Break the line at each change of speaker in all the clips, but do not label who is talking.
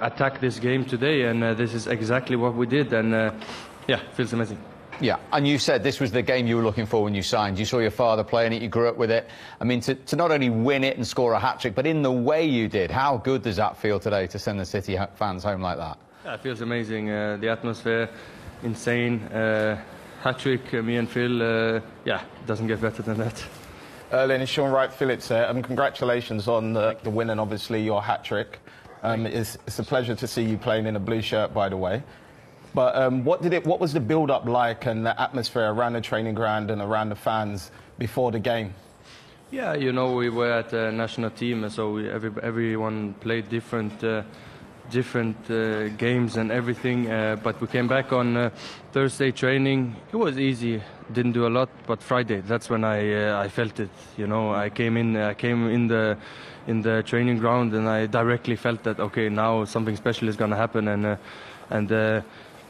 attack this game today, and uh, this is exactly what we did. And uh, yeah, feels amazing.
Yeah, and you said this was the game you were looking for when you signed. You saw your father playing it, you grew up with it. I mean, to, to not only win it and score a hat trick, but in the way you did, how good does that feel today to send the City fans home like that?
Yeah, it feels amazing. Uh, the atmosphere, insane. Uh, hat trick, uh, me and Phil, uh, yeah, doesn't get better than that.
Erling, it's Shaun Wright-Phillips here, and congratulations on the, the win and obviously your hat trick. Um, it's, it's, a pleasure to see you playing in a blue shirt, by the way. But um, what did it? What was the build-up like and the atmosphere around the training ground and around the fans before the game?
Yeah, you know, we were at the national team, so we, every, everyone played different. Uh, different uh, games and everything. Uh, but we came back on uh, Thursday training. It was easy. Didn't do a lot, but Friday. That's when I uh, I felt it. You know, I came in. I came in the in the training ground, and I directly felt that okay, now something special is going to happen, and uh, and uh,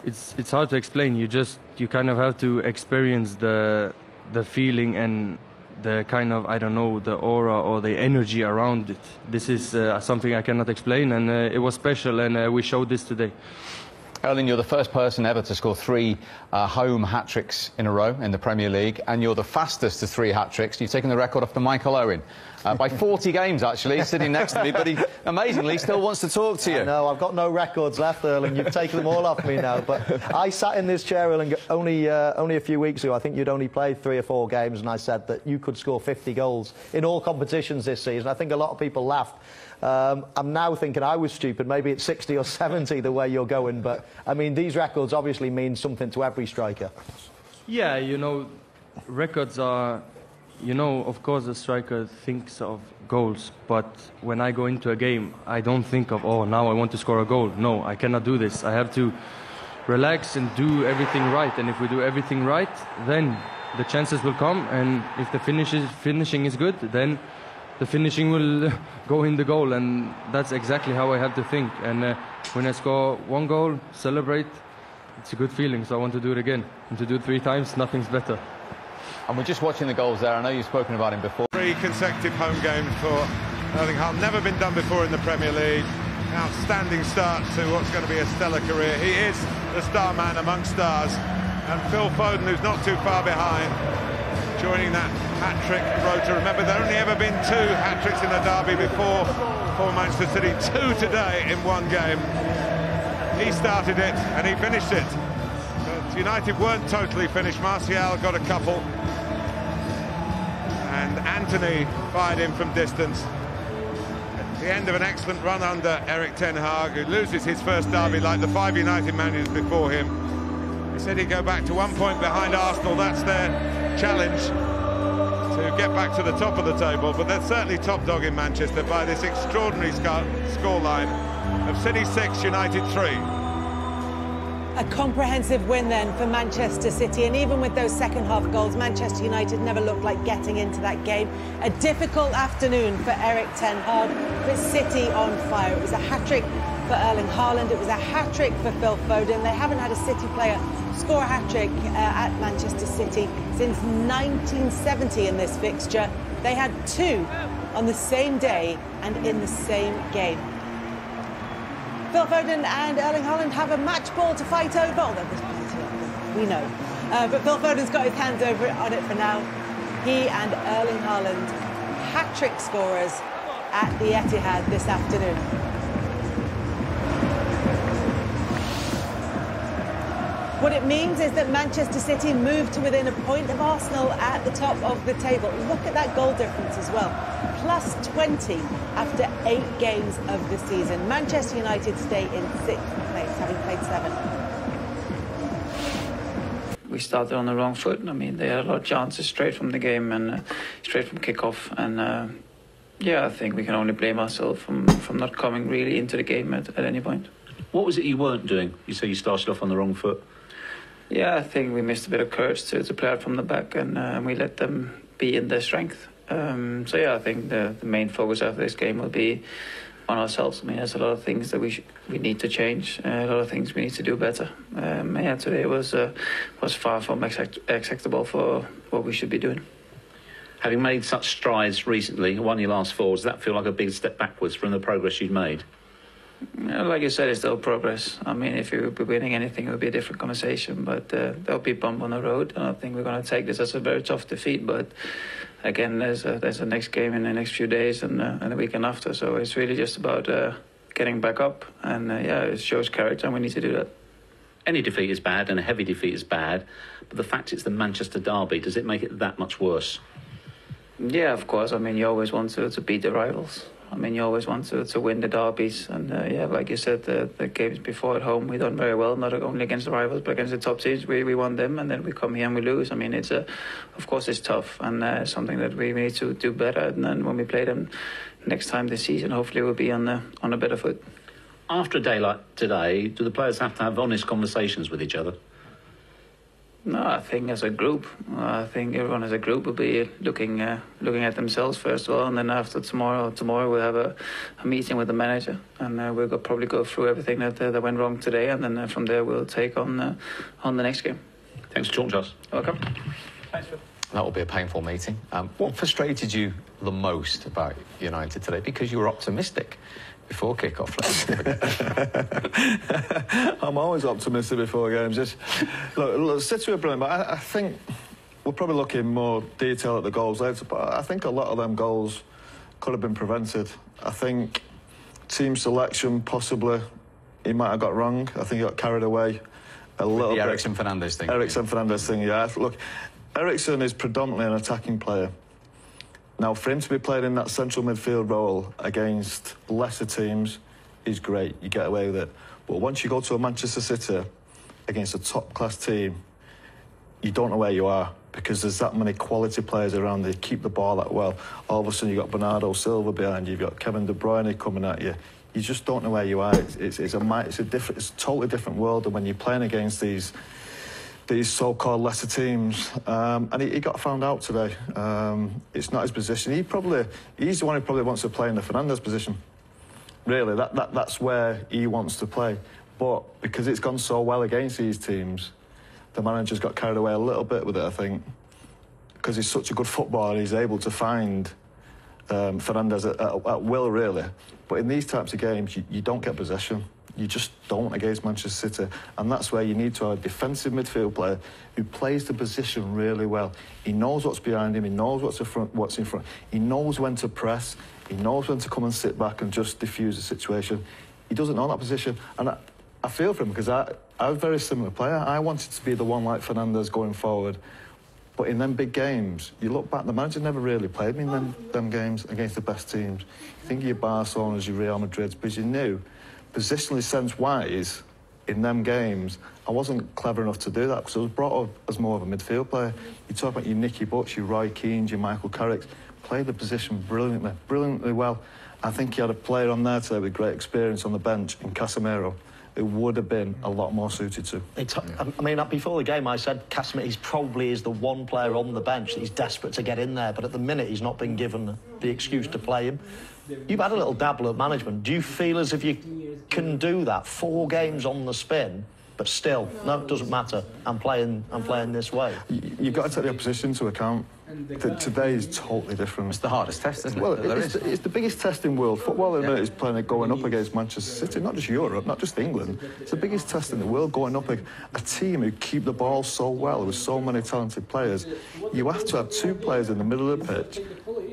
it's it's hard to explain. You just you kind of have to experience the the feeling and the kind of I don't know the aura or the energy around it. This is uh, something I cannot explain, and uh, it was special, and uh, we showed this today.
Erling, you're the first person ever to score three uh, home hat tricks in a row in the Premier League, and you're the fastest to three hat tricks. You've taken the record off to Michael Owen uh, by 40 games, actually, sitting next to me, but he amazingly still wants to talk to you.
No, I've got no records left, Erling. You've taken them all off me now. But I sat in this chair, Erling, only, uh, only a few weeks ago. I think you'd only played three or four games, and I said that you could score 50 goals in all competitions this season. I think a lot of people laughed. Um, I'm now thinking I was stupid. Maybe it's 60 or 70 the way you're going. But, I mean, these records obviously mean something to every striker.
Yeah, you know, records are, you know, of course a striker thinks of goals. But when I go into a game, I don't think of, oh, now I want to score a goal. No, I cannot do this. I have to relax and do everything right. And if we do everything right, then the chances will come. And if the finish is, finishing is good, then the finishing will go in the goal, and that's exactly how I have to think. And uh, when I score one goal, celebrate. It's a good feeling, so I want to do it again. And to do it three times, nothing's better.
And we're just watching the goals there. I know you've spoken about him before.
Three consecutive home games for Erling Haaland. Never been done before in the Premier League. Outstanding start to what's going to be a stellar career. He is the star man among stars. And Phil Foden, who's not too far behind, joining that hat-trick rota. Remember, there only ever been two hat-tricks in a derby before for Manchester City. Two today in one game. He started it and he finished it. But United weren't totally finished. Martial got a couple. And Antony fired in from distance. The end of an excellent run under Erik Ten Hag, who loses his first derby like the five United managers before him. He said he'd go back to one point behind Arsenal. That's their challenge to get back to the top of the table, but they're certainly top dog in Manchester by this extraordinary scoreline of City 6, United 3.
A comprehensive win then for Manchester City, and even with those second half goals, Manchester United never looked like getting into that game. A difficult afternoon for Erik Ten Hag, but City on fire. It was a hat trick for Erling Haaland, it was a hat trick for Phil Foden. They haven't had a City player score a hat-trick uh, at Manchester City since 1970 in this fixture. They had two on the same day and in the same game. Phil Foden and Erling Haaland have a match ball to fight over, although we know. Uh, but Phil Foden's got his hands over it, on it for now. He and Erling Haaland, hat-trick scorers at the Etihad this afternoon. What it means is that Manchester City moved to within a point of Arsenal at the top of the table. Look at that goal difference as well. Plus 20 after eight games of the season. Manchester United stay in sixth place, having played seven.
We started on the wrong foot. I mean, they had a lot of chances straight from the game and uh, straight from kickoff. And uh, yeah, I think we can only blame ourselves from, from not coming really into the game at, at any point.
What was it you weren't doing? You say you started off on the wrong foot.
Yeah, I think we missed a bit of courage to, to play out from the back and uh, we let them be in their strength. Um, so yeah, I think the, the main focus of this game will be on ourselves. I mean, there's a lot of things that we we need to change, uh, a lot of things we need to do better. Um, yeah, today was uh, was far from accept acceptable for what we should be doing.
Having made such strides recently, won your last four, does that feel like a big step backwards from the progress you've made?
Like you said, it's still progress. I mean, if you would be winning anything, it would be a different conversation. But uh, there'll be bump on the road, and I think we're going to take this as a very tough defeat. But again, there's a, there's a next game in the next few days and, uh, and the weekend after. So it's really just about uh, getting back up, and uh, yeah, it shows character, and we need to do that.
Any defeat is bad, and a heavy defeat is bad. But the fact it's the Manchester derby, does it make it that much worse?
Yeah, of course. I mean, you always want to, to beat the rivals. I mean, you always want to, to win the derbies. And uh, yeah, like you said, the, the games before at home, we done very well, not only against the rivals, but against the top teams. We, we won them, and then we come here and we lose. I mean, it's a, of course, it's tough and uh, something that we need to do better. And then when we play them next time this season, hopefully we'll be on, the, on a better foot.
After a day like today, do the players have to have honest conversations with each other?
No, I think as a group, I think everyone as a group will be looking uh, looking at themselves first of all, and then after tomorrow, tomorrow we'll have a, a meeting with the manager, and uh, we'll go, probably go through everything that uh, that went wrong today, and then uh, from there we'll take on uh, on the next game.
Thanks for talking to us.
Welcome.
That will be a painful meeting. Um, what frustrated you the most about United today? Because you were optimistic before kick-off.
I'm always optimistic before games. Just, look, look, City were brilliant, but I, I think we'll probably look in more detail at the goals later. But I think a lot of them goals could have been prevented. I think team selection possibly he might have got wrong. I think he got carried away a little bit.
the
bit.
Eriksen Fernandes thing.
Eriksen Fernandes thing, yeah. Look, Eriksen is predominantly an attacking player. Now, for him to be playing in that central midfield role against lesser teams is great. You get away with it. But once you go to a Manchester City against a top class team, you don't know where you are because there's that many quality players around. They keep the ball that well. All of a sudden, you've got Bernardo Silva behind you. You've got Kevin De Bruyne coming at you. You just don't know where you are. It's, it's, it's a it's a different, it's a totally different world than when you're playing against these these so-called lesser teams. Um, and he, he got found out today. Um, it's not his position. He probably he's the one who probably wants to play in the Fernandes position. Really, that, that that's where he wants to play. But because it's gone so well against these teams, the manager's got carried away a little bit with it. I think because he's such a good footballer, he's able to find um, Fernandes at, at, at will, really. But in these types of games, you, you don't get possession. You just don't against Manchester City. And that's where you need to have a defensive midfield player who plays the position really well. He knows what's behind him, he knows what's in front, what's in front. He knows when to press, he knows when to come and sit back and just diffuse the situation. He doesn't know that position. And I, I feel for him because I, I was a very similar player. I wanted to be the one like Fernandes going forward. But in them big games, you look back, the manager never really played me in them, them games against the best teams. You think of your Barcelona's, your Real Madrid's, because you knew, positionally sense-wise, in them games, I wasn't clever enough to do that because I was brought up as more of a midfield player. You talk about your Nicky Butts, your Roy Keane, your Michael Carrick, played the position brilliantly, brilliantly well. I think he had a player on there today with great experience on the bench in Casemiro who would have been a lot more suited to.
It's, I mean, uh, before the game, I said Casemiro he's probably is the one player on the bench that he's desperate to get in there, but at the minute he's not been given the excuse to play him. You've had a little dabble at management. Do you feel as if you can do that four games on the spin, but still, no, it doesn't matter. I'm playing. I'm playing this way.
You, you've got to take the opposition to account. T- today is totally different.
It's the hardest test, isn't it?
Well,
that
it's,
is?
the, it's the biggest test in world football, isn't it? It's playing it going up against Manchester City, not just Europe, not just England. It's the biggest test in the world, going up against a team who keep the ball so well with so many talented players. You have to have two players in the middle of the pitch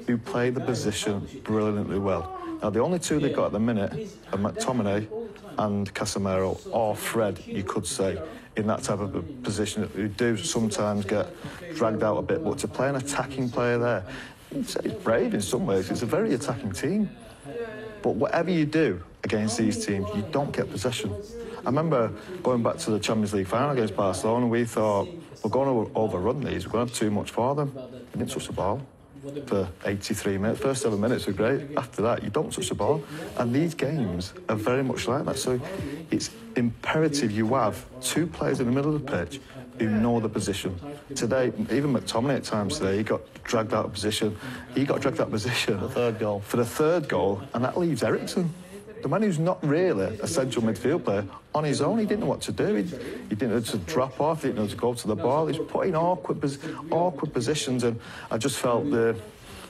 who play the position brilliantly well. Now, the only two they've got at the minute are McTominay and Casemiro, or Fred, you could say, in that type of a position, who do sometimes get dragged out a bit. But to play an attacking player there, it's brave in some ways. It's a very attacking team. But whatever you do against these teams, you don't get possession. I remember going back to the Champions League final against Barcelona, we thought, we're going to overrun these, we're going to have too much for them. We didn't touch the ball for 83 minutes. First seven minutes were great. After that, you don't touch the ball. And these games are very much like that. So it's imperative you have two players in the middle of the pitch who know the position. Today, even McTominay at times today, he got dragged out of position. He got dragged out of position.
The third goal.
For the third goal, and that leaves Eriksen. The man who's not really a central midfield player, on his own, he didn't know what to do. He, he didn't know to drop off, he didn't know to go to the ball. He's put in awkward, awkward positions, and I just felt the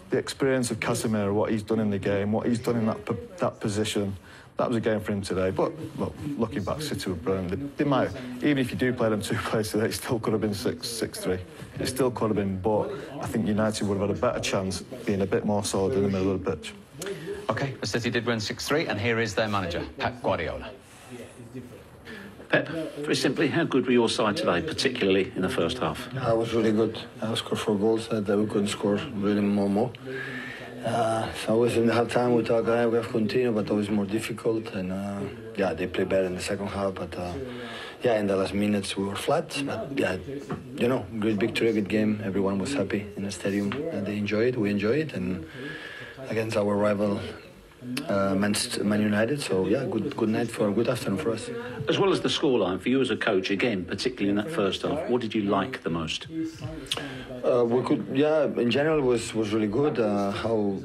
the experience of Casemiro, what he's done in the game, what he's done in that that position, that was a game for him today. But look, looking back, City were brilliant. They, they might, even if you do play them two players today, it still could have been 6 6 3. It still could have been, but I think United would have had a better chance being a bit more solid in the middle of the pitch.
OK, the City did win 6-3, and here is their manager, Pep Guardiola.
Pep, very simply, how good were your side today, particularly in the first half?
I was really good. I scored four goals that we couldn't score really more more. Uh, so always in the half time we thought uh, we have continued, but always more difficult. And uh, yeah, they played better in the second half, but uh, yeah, in the last minutes we were flat. But yeah, you know, great victory, good game. Everyone was happy in the stadium, and they enjoyed it. We enjoyed it, and against our rival uh, Man, Man United. So yeah, good good night for good afternoon for us.
As well as the scoreline, for you as a coach, again, particularly in that first half, what did you like the most?
Uh, we could, yeah, in general was was really good. Uh, how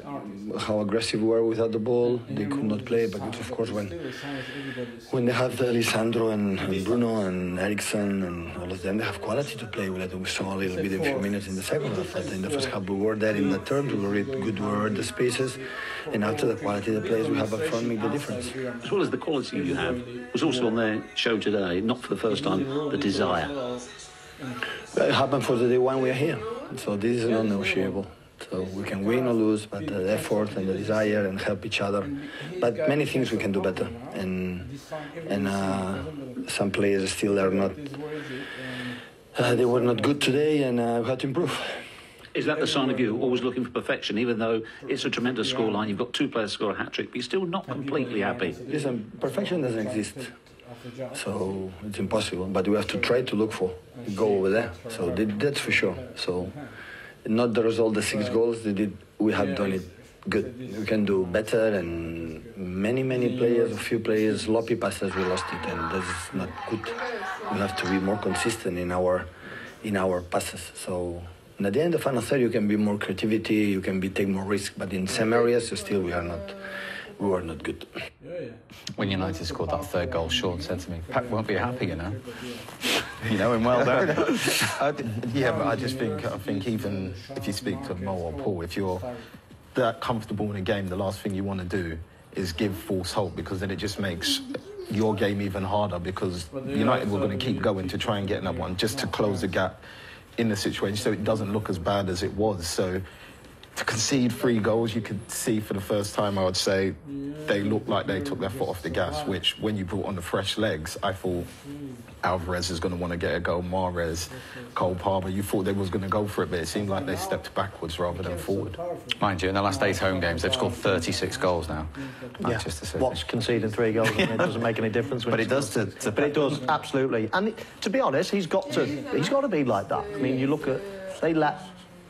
how aggressive we were without the ball. They could not play, but of course when when they have Lisandro and, and Bruno and Eriksen and all of them, they have quality to play. We, we saw a little bit in a few minutes in the second half. But in the first half we were there in the third. We were really good. We were the spaces, and after the quality of the players we have up front make the difference.
As well as the quality you have, was also on their show today, not for the first time, the desire.
It happened for the day one we are here, so this is non negotiable. So we can win or lose, but the effort and the desire and help each other. But many things we can do better, and and uh, some players still are not. Uh, they were not good today, and uh, we had to improve.
Is that the sign of you always looking for perfection, even though it's a tremendous scoreline? You've got two players score a hat trick, but you're still not completely happy.
Listen, perfection doesn't exist, so it's impossible. But we have to try to look for go over there. So that's for sure. So not the result, the six goals they did. We have done it good. We can do better, and many many players, a few players, sloppy passes, we lost it, and that's not good. We have to be more consistent in our in our passes. So. And at the end of final third, you can be more creativity, you can be take more risk, but in some areas, still we are not, we were not good.
When United scored that third goal, Shaun said to me, "Pep won't be happy, you know." you know him well, don't you?
Yeah, but I just think I think even if you speak to Mo or Paul, if you're that comfortable in a game, the last thing you want to do is give false hope because then it just makes your game even harder because United were going to keep going to try and get another one just to close the gap in the situation so it doesn't look as bad as it was. So to concede three goals, you could see for the first time, I would say, they looked like they took their foot off the gas, which when you brought on the fresh legs, I thought Alvarez is going to want to get a goal, Mahrez, Cole Palmer, you thought they was going to go for it, but it seemed like they stepped backwards rather than forward.
Mind you, in the last eight home games, they've scored 36 goals now. Manchester City.
What's conceding three goals? I mean, it doesn't make any difference.
But it does to, to
But it does absolutely. And to be honest, he's got to. He's got to be like that. I mean, you look at they let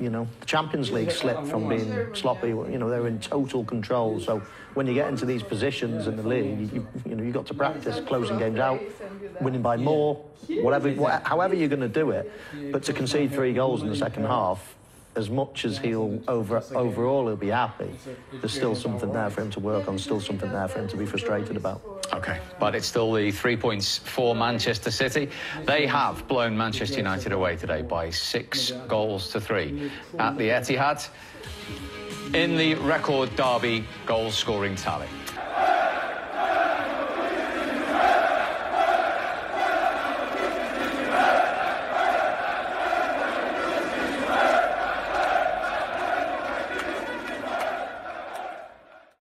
you know the Champions League slip from being sloppy. You know they're in total control. So when you get into these positions in the league, you, you know you've got to practice closing games out, winning by more, whatever, what, however you're going to do it. But to concede three goals in the second half, as much as he'll over overall he'll be happy, there's still something there for him to work on. Still something there for him to be frustrated about.
Okay, but it's still the three points for Manchester City. They have blown Manchester United away today by six goals to three at the Etihad in the record derby goal scoring tally.